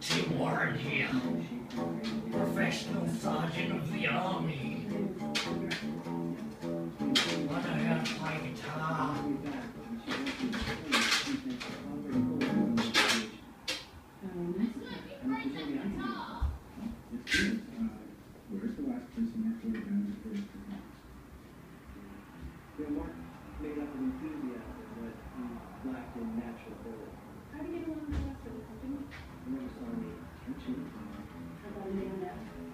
She warned him, professional sergeant of the army. But I had to guitar. Where's the last person that made up of enthusiasm, but um, lacked natural ability. How do you get along Yeah.